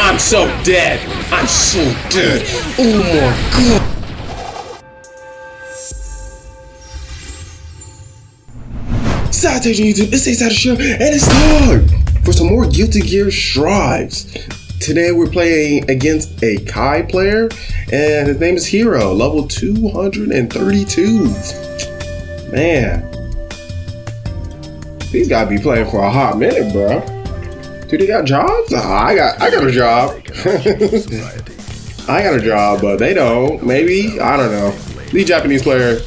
I'm so dead. I'm so dead. Oh my god. Salutation YouTube, it's Ace Addashiro, and it's time for some more Guilty Gear Strives. Today we're playing against a Ky player, and his name is Hero, level 232. Man, he's gotta be playing for a hot minute, bro. Dude, they got jobs? Oh, I got, I got a job. I got a job, but they don't. Maybe I don't know. These Japanese players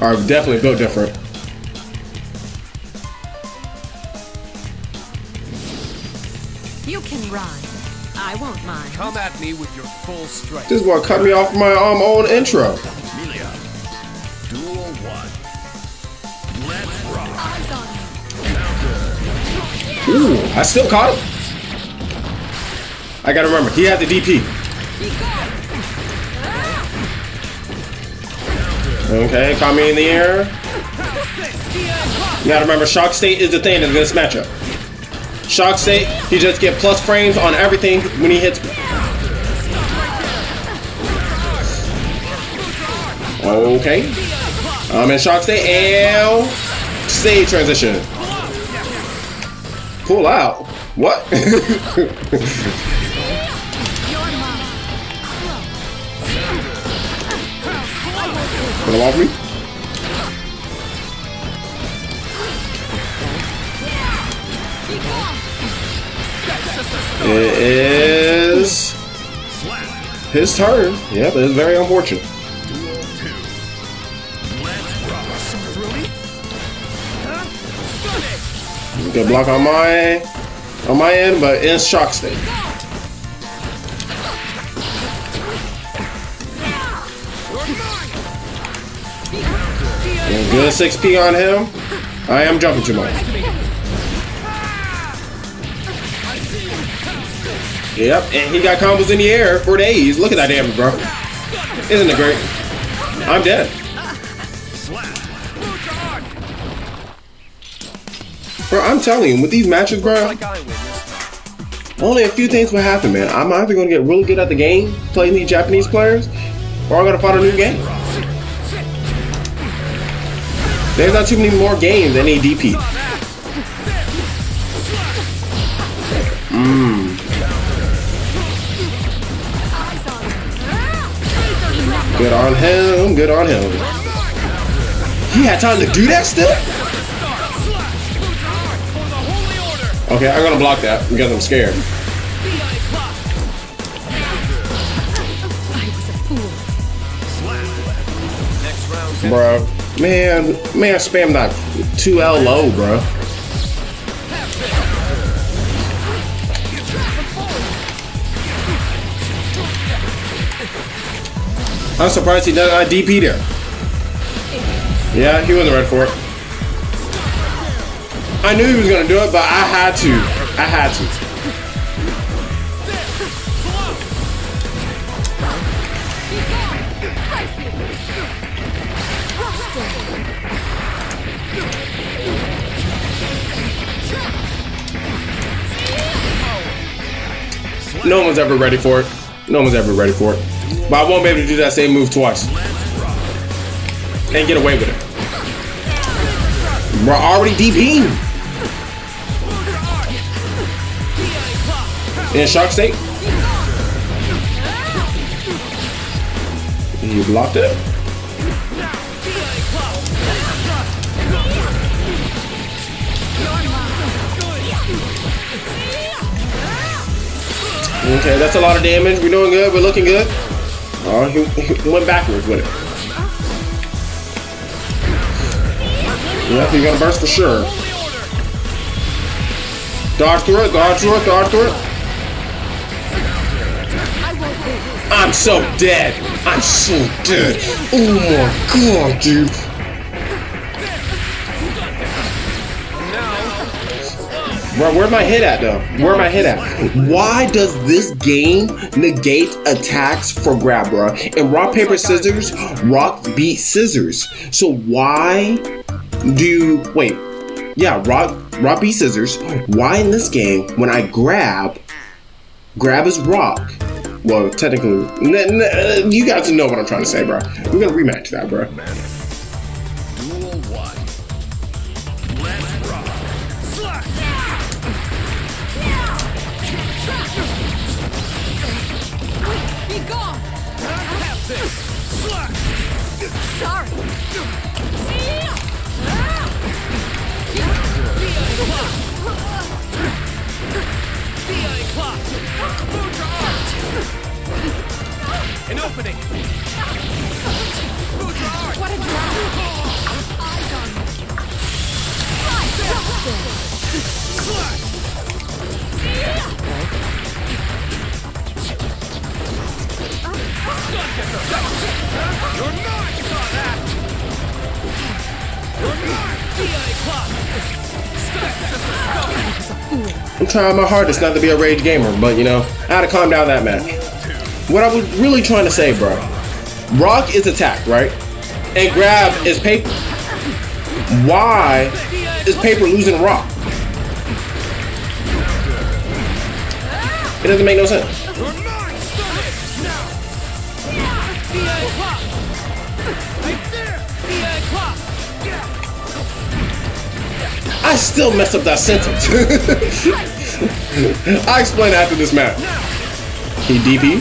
are definitely built different. You can run. I won't mind. Come at me with your full strength. This one cut me off my um, own intro. Melia. Duel one. Let's rock. Eyes. Ooh, I still caught him. I gotta remember, he had the DP. Okay, caught me in the air. You gotta remember, shock state is the thing in this matchup. Shock state, he just get plus frames on everything when he hits. Okay. I'm in shock state and stage transition. Pull out. What? Him off me. It is his turn. Yep, it's very unfortunate. Good block on my on my end, but in shock state. And good 6p on him. I am jumping too much. Yep, and he got combos in the air for days. Look at that damage, bro. Isn't it great? I'm dead. Bro, I'm telling you, with these matches, bro, only a few things will happen, man. I'm either gonna get really good at the game, playing these Japanese players, or I'm gonna find a new game. There's not too many more games than ADP. On. Mm. Good on him, good on him. He had time to do that still? Okay, I'm gonna block that because I'm scared. A. Bro, man, man, spam that 2L low, bro. I'm surprised he doesn't uh, DP there. Yeah, he wasn't ready for it. I knew he was gonna do it, but I had to. I had to. No one's ever ready for it. No one's ever ready for it. But I won't be able to do that same move twice. And get away with it. We're already DPing. In Shock state. You blocked it. Okay, that's a lot of damage. We're doing good. We're looking good. Oh, he, he went backwards with it. Yep, he's gonna burst for sure. Dodge through it, dodge through it, dodge through it. I'm so dead. I'm so dead. Oh my god, dude. Bro, where my hit at though? Where my hit at? Why does this game negate attacks for grab, bro? In rock paper scissors, rock beat scissors. So why do wait? Yeah, rock rock beat scissors. Why in this game when I grab, Grab is rock. Well, technically, n- uh, you guys know what I'm trying to say, bro. We're gonna rematch that, bro. Duel I'm trying my hardest not to be a rage gamer, but you know, I had to calm down that match. What I was really trying to say, bro, rock is attack, right? And grab is paper. Why is paper losing rock? It doesn't make no sense. I still messed up that sentence. I explain after this match. He DP.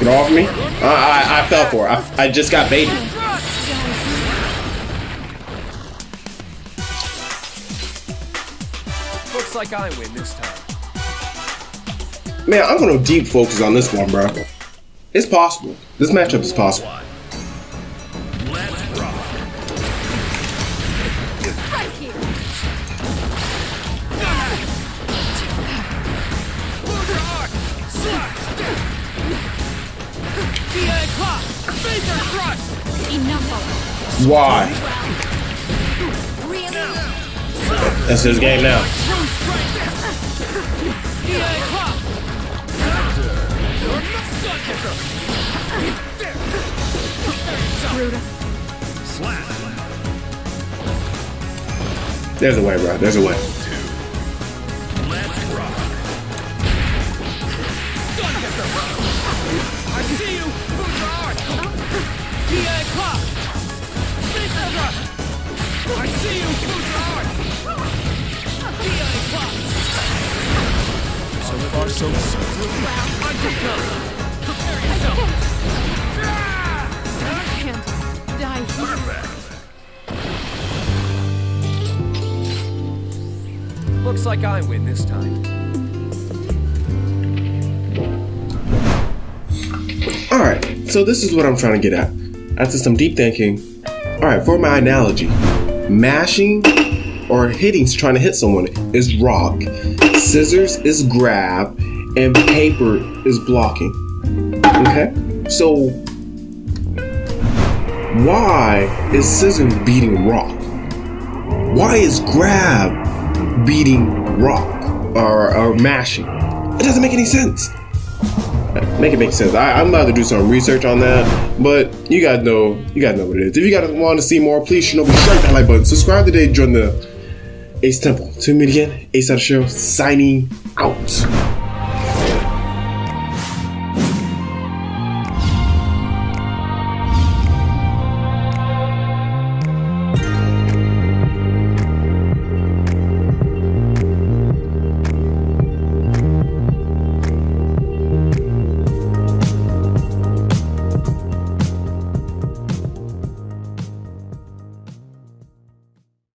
Get off me. I, I, I fell for it. I, I just got baited. Looks like I win this time. Man, I'm gonna deep focus on this one, bro. It's possible. This matchup is possible. Why? That's his game now. There's a way, bro. There's a way. I. So far, so good. Yourself. I can't die. Perfect. Looks like I win this time. Alright, so this is what I'm trying to get at. After some deep thinking, alright, for my analogy, mashing or hitting, trying to hit someone is rock, scissors is grab, and paper is blocking. Okay? So, why is scissors beating rock? Why is grab beating rock or, or mashing? It doesn't make any sense make it make sense. I, I'm about to do some research on that, but you guys know, you guys know what it is. If you guys want to see more, please you know, strike that like button, subscribe today, join the Ace Temple. Tune me again, Ace Addashiro, signing out.